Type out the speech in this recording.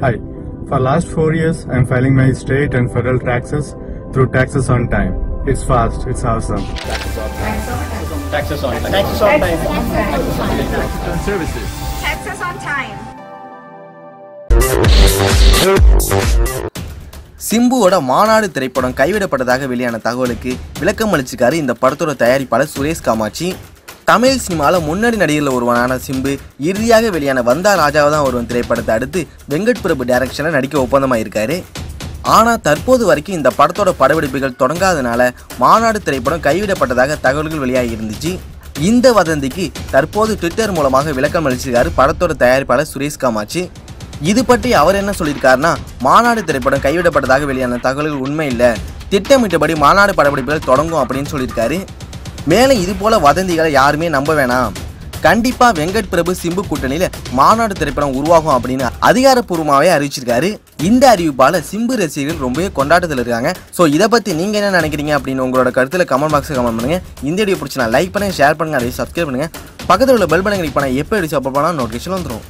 Hi. For last four years, I'm filing my state and federal taxes through Taxes on Time. It's fast. It's awesome. Taxes on time. Taxes on time. services. Taxes on time. சிம்புவோட மாநாடு திரைப்படம் கைவிடப்பட்டதாக வெளியான தகவலுக்கு விளக்கம் அளிச்சிருக்காரு இந்த படத்தோட தயாரிப்பாளர் சுரேஷ் காமாட்சி தமிழ் சினிமாவில் முன்னணி நடிகர்கள் ஒருவனான சிம்பு இறுதியாக வெளியான வந்தா ராஜாவை தான் ஒருவன் திரைப்படத்தை அடுத்து வெங்கட் பிரபு டைரக்ஷனில் நடிக்க ஒப்பந்தமாயிருக்காரு. ஆனால் தற்போது வரைக்கும் இந்த படத்தோட படப்பிடிப்புகள் தொடங்காதனால மாநாடு திரைப்படம் கைவிடப்பட்டதாக தகவல்கள் வெளியாகி இருந்துச்சு இந்த வதந்திக்கு தற்போது ட்விட்டர் மூலமாக விளக்கம் அளிச்சிருக்காரு படத்தோட தயாரிப்பாளர் சுரேஷ் காமாட்சி. இது பற்றி அவர் என்ன சொல்லியிருக்காருன்னா மாநாடு திரைப்படம் கைவிடப்பட்டதாக வெளியான தகவல்கள் உண்மை இல்லை. திட்டமிட்டபடி மாநாடு படப்பிடிப்புகள் தொடங்கும் அப்படின்னு சொல்லியிருக்காரு. மேலும் இது போல வதந்திகளை யாருமே நம்ப வேணாம். கண்டிப்பா வெங்கட் பிரபு சிம்பு கூட்டணியில மாநாடு திரைப்படம் உருவாகும் அப்படின்னு அதிகாரப்பூர்வமாகவே அறிவிச்சிருக்காரு. இந்த அறிவிப்பால சிம்பு ரசிகர்கள் ரொம்பவே கொண்டாட்டத்தில் இருக்காங்க. ஸோ இதை பத்தி நீங்க என்ன நினைக்கிறீங்க அப்படின்னு உங்களோட கருத்துல கமெண்ட் பாக்ஸ் கமெண்ட் பண்ணுங்க. இந்த வீடியோ பிடிச்சி நான் லைக் பண்ணுங்க ஷேர் பண்ணுங்க அதை சப்ஸ்கிரைப் பண்ணுங்க. பக்கத்தில் உள்ள பெல் பட்டன் கிளிக் பண்ண எப்போ அடிச்சு அப்போ போனால் நோட்டிஃபிகேஷன் வந்துடும்